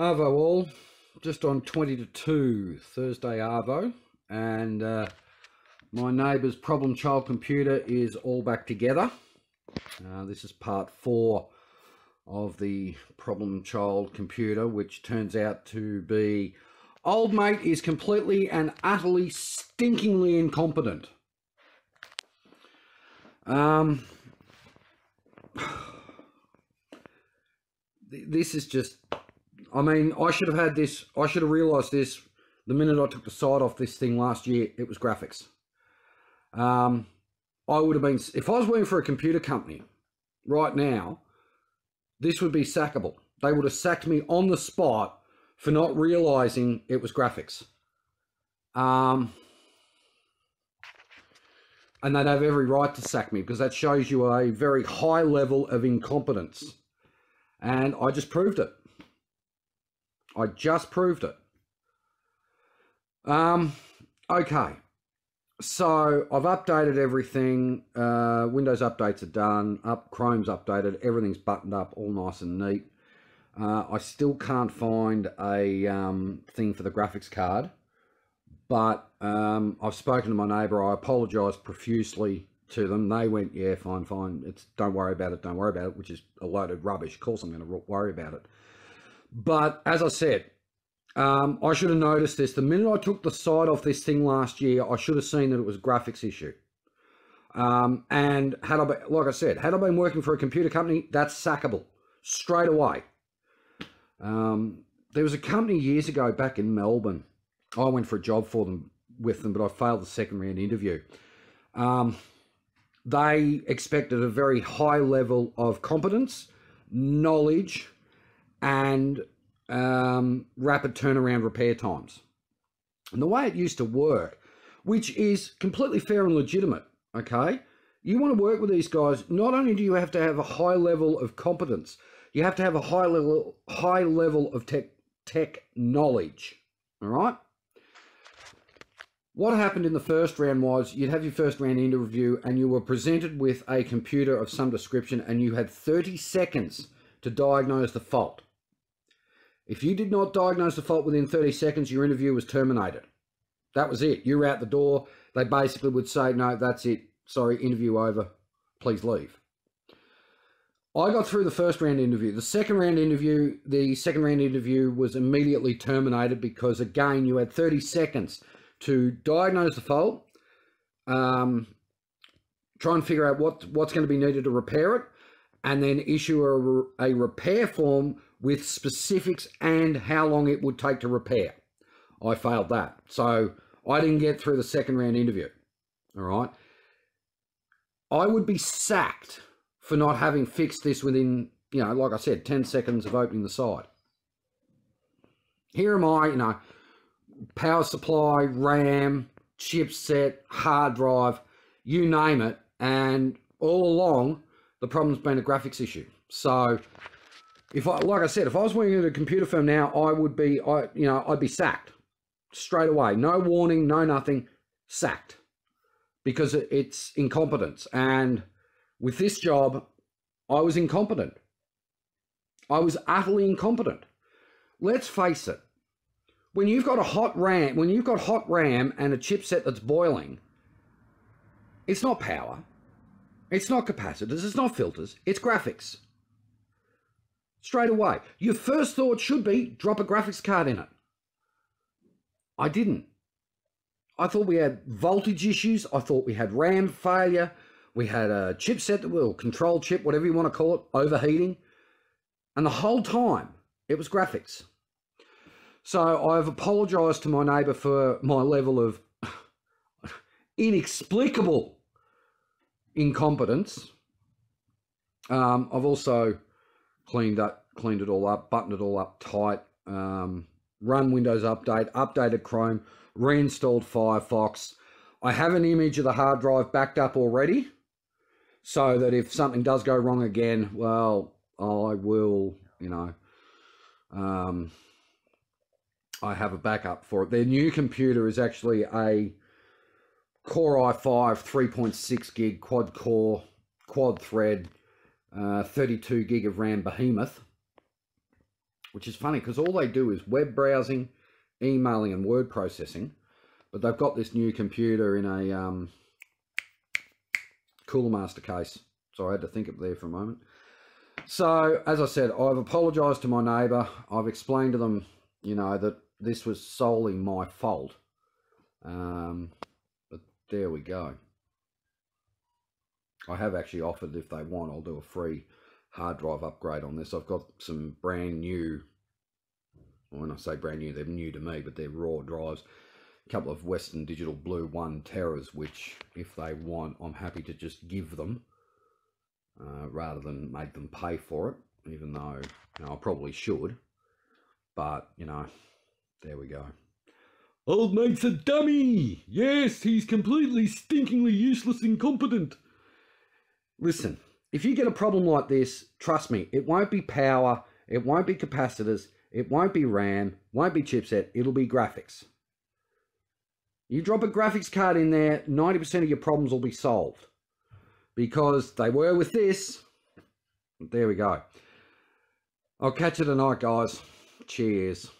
Arvo all, just on 20 to 2, Thursday Arvo, and uh, my neighbour's problem child computer is all back together. Uh, this is part four of the problem child computer, which turns out to be old mate is completely and utterly stinkingly incompetent. Um, this is just I mean, I should have had this. I should have realised this the minute I took the side off this thing last year. It was graphics. Um, I would have been if I was working for a computer company right now. This would be sackable. They would have sacked me on the spot for not realising it was graphics. Um, and they'd have every right to sack me because that shows you a very high level of incompetence. And I just proved it. I just proved it. Um, okay. So I've updated everything. Uh, Windows updates are done. Up Chrome's updated. Everything's buttoned up, all nice and neat. Uh, I still can't find a um, thing for the graphics card, but um, I've spoken to my neighbour. I apologised profusely to them. They went, "Yeah, fine, fine. It's don't worry about it. Don't worry about it," which is a load of rubbish. Of course, I'm going to worry about it. But as I said, um, I should have noticed this. The minute I took the side off this thing last year, I should have seen that it was a graphics issue. Um, and had I, been, like I said, had I been working for a computer company, that's sackable straight away. Um, there was a company years ago back in Melbourne. I went for a job for them with them, but I failed the second round interview. Um, they expected a very high level of competence, knowledge, and um, rapid turnaround repair times. And the way it used to work, which is completely fair and legitimate, okay? You want to work with these guys, not only do you have to have a high level of competence, you have to have a high level high level of tech tech knowledge. All right? What happened in the first round was you'd have your first round interview and you were presented with a computer of some description and you had 30 seconds to diagnose the fault. If you did not diagnose the fault within 30 seconds, your interview was terminated. That was it. You were out the door. They basically would say, no, that's it. Sorry, interview over. Please leave. I got through the first round interview. The second round interview, the second round interview was immediately terminated because, again, you had 30 seconds to diagnose the fault, um, try and figure out what, what's going to be needed to repair it, and then issue a, a repair form with specifics and how long it would take to repair. I failed that. So I didn't get through the second round interview. All right. I would be sacked for not having fixed this within, you know, like I said, 10 seconds of opening the side. Here am I, you know, power supply, RAM, chipset, hard drive, you name it. And all along, the problem's been a graphics issue. So if I, like I said, if I was working at a computer firm now, I would be, I, you know, I'd be sacked straight away. No warning, no nothing, sacked because it's incompetence. And with this job, I was incompetent. I was utterly incompetent. Let's face it. When you've got a hot RAM, when you've got hot RAM and a chipset that's boiling, it's not power. It's not capacitors. It's not filters. It's graphics straight away. Your first thought should be drop a graphics card in it. I didn't. I thought we had voltage issues. I thought we had RAM failure. We had a chipset, that will control chip, whatever you want to call it, overheating. And the whole time, it was graphics. So I've apologized to my neighbor for my level of inexplicable incompetence. Um, I've also cleaned up, cleaned it all up, buttoned it all up tight. Um, run Windows Update, updated Chrome, reinstalled Firefox. I have an image of the hard drive backed up already so that if something does go wrong again, well, I will, you know, um, I have a backup for it. Their new computer is actually a Core i5 3.6 gig quad core, quad thread, uh, 32 gig of RAM behemoth, which is funny because all they do is web browsing, emailing, and word processing. But they've got this new computer in a um, Cooler Master case. So I had to think of there for a moment. So, as I said, I've apologised to my neighbour. I've explained to them, you know, that this was solely my fault. Um, but there we go. I have actually offered if they want, I'll do a free hard drive upgrade on this. I've got some brand new, when I say brand new, they're new to me, but they're raw drives. A couple of Western Digital Blue 1 Terras, which if they want, I'm happy to just give them uh, rather than make them pay for it, even though you know, I probably should. But, you know, there we go. Old mate's a dummy! Yes, he's completely stinkingly useless incompetent. Listen, if you get a problem like this, trust me, it won't be power, it won't be capacitors, it won't be RAM, won't be chipset, it'll be graphics. You drop a graphics card in there, 90% of your problems will be solved. Because they were with this. There we go. I'll catch you tonight, guys. Cheers.